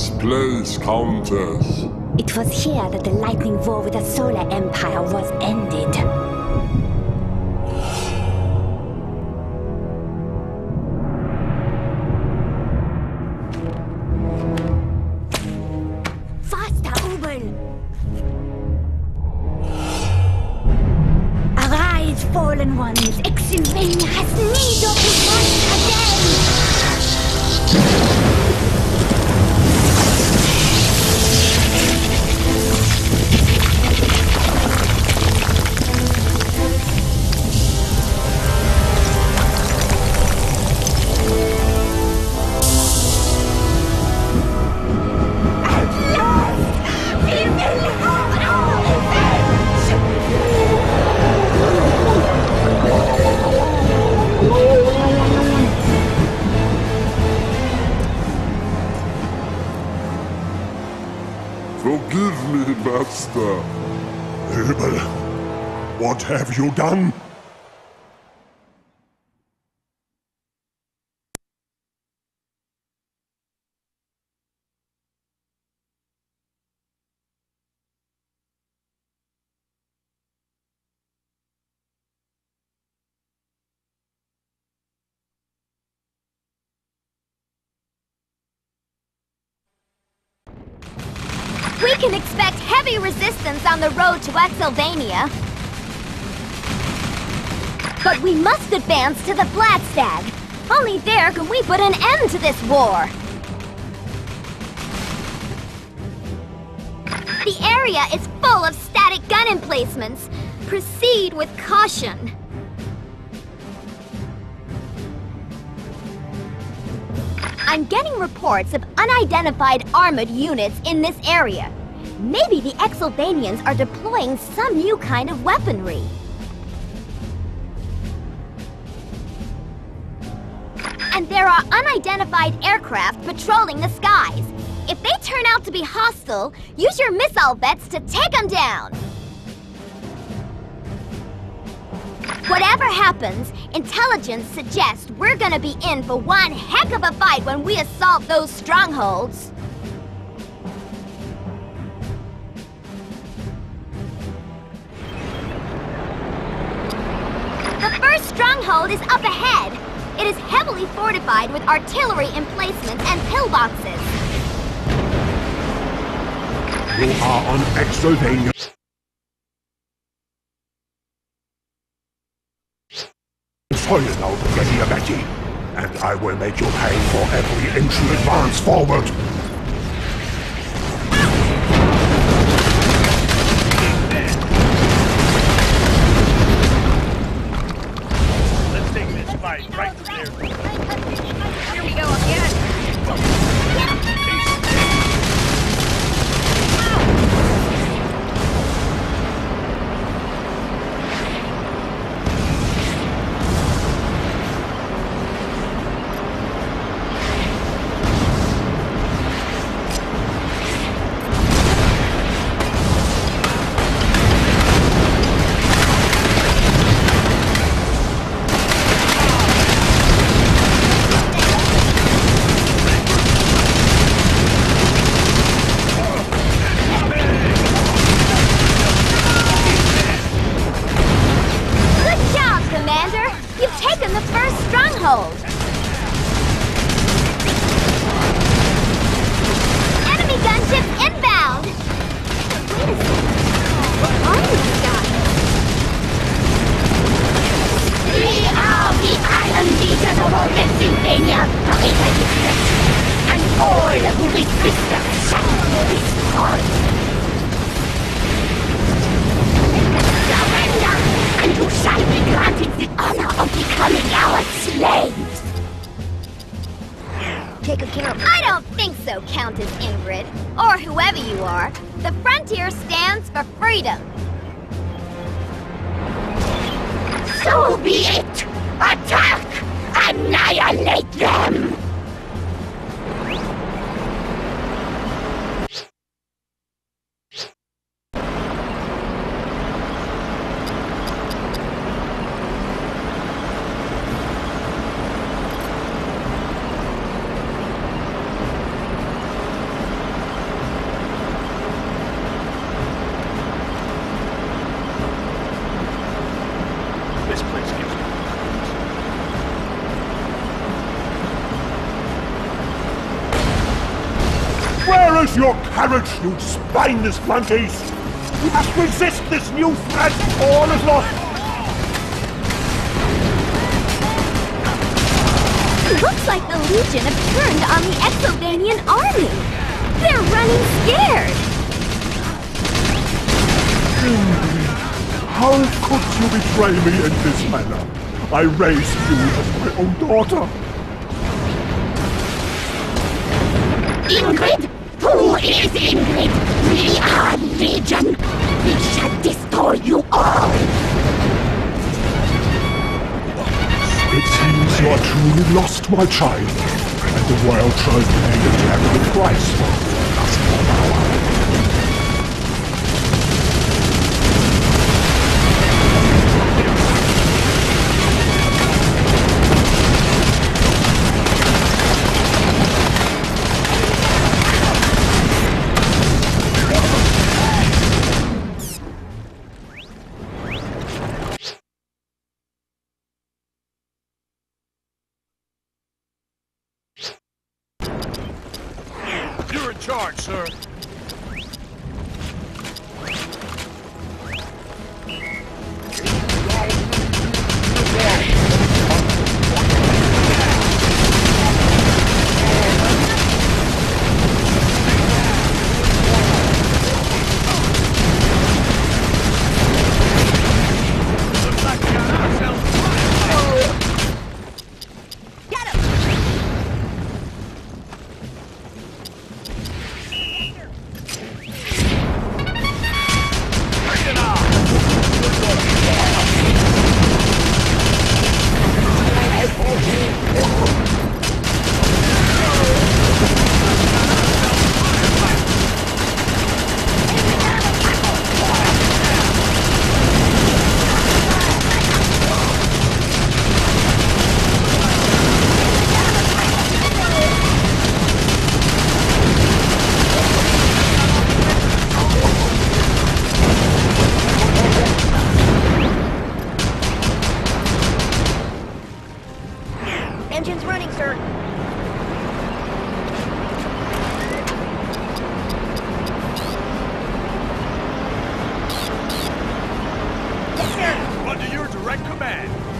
this place, Countess? It was here that the lightning war with the Solar Empire was ended. Faster, Ubel! Arise, fallen ones! Xylvania has need of you once again! What have you done? We can expect heavy resistance on the road to Xylvania. But we must advance to the Flatstag. Only there can we put an end to this war. The area is full of static gun emplacements. Proceed with caution. I'm getting reports of unidentified armored units in this area. Maybe the Xylvanians are deploying some new kind of weaponry. And there are unidentified aircraft patrolling the skies. If they turn out to be hostile, use your missile vets to take them down. Whatever happens, intelligence suggests we're gonna be in for one heck of a fight when we assault those strongholds. The first stronghold is up ahead. It is heavily fortified with artillery emplacements and pillboxes. You are on Xylvania. Soil now, Gediabeti, and I will make you pay for every inch you advance forward. Stronghold! Countess Ingrid. Or whoever you are. The frontier stands for freedom. So be it! Attack! Annihilate them! With your courage, you spineless monkeys! You must resist this new threat, all is lost! Looks like the Legion have turned on the Xylvanian army. They're running scared. How could you betray me in this manner? I raised you as my own daughter. Ingrid? Who is Ingrid? We are Legion. We shall destroy you all. It seems you are truly lost, my child. And the world shall pay a terrible price for direct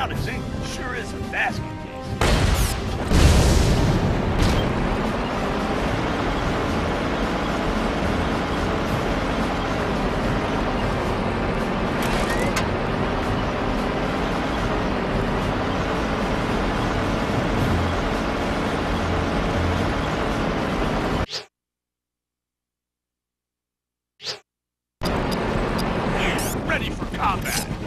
Countess Ingrid sure is a basket case. Ready for combat!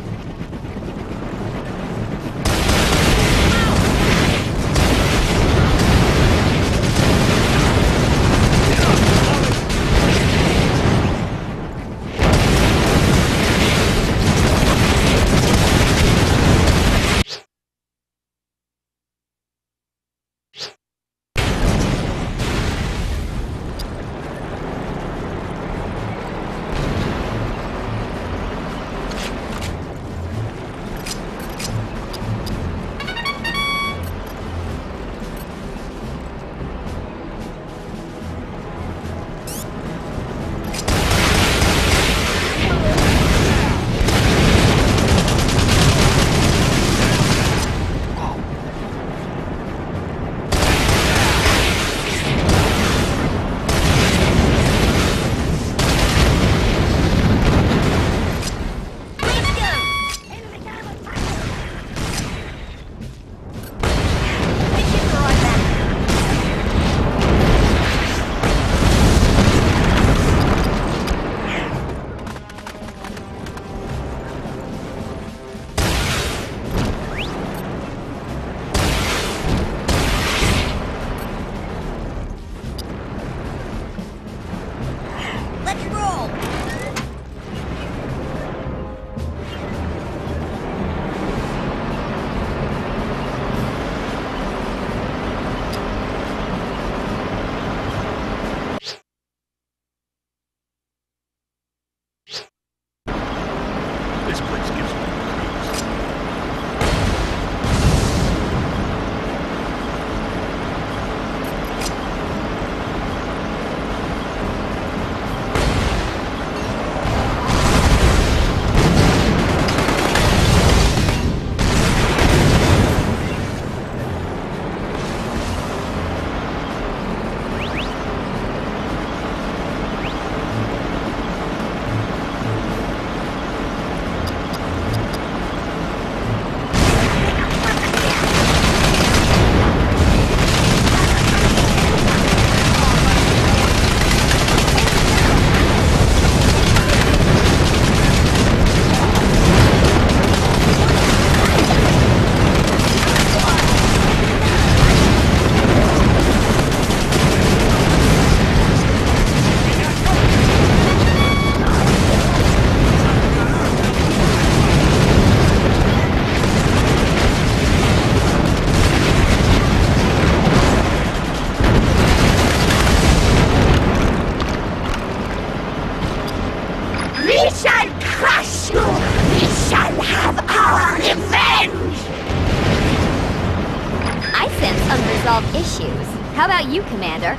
How about you, Commander?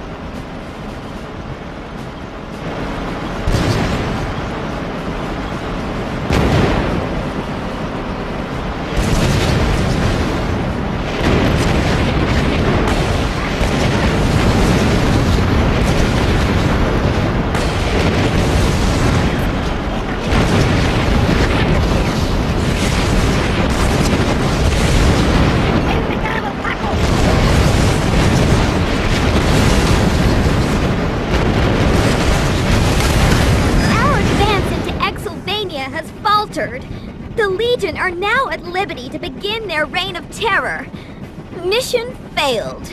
Are now at liberty to begin their reign of terror. Mission failed.